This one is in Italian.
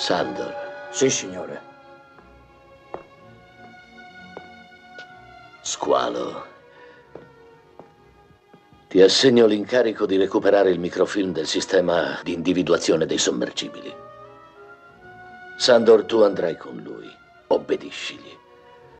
Sandor, Sì, signore. squalo. Ti assegno l'incarico di recuperare il microfilm del sistema di individuazione dei sommergibili. Sandor, tu andrai con lui. Obbediscigli.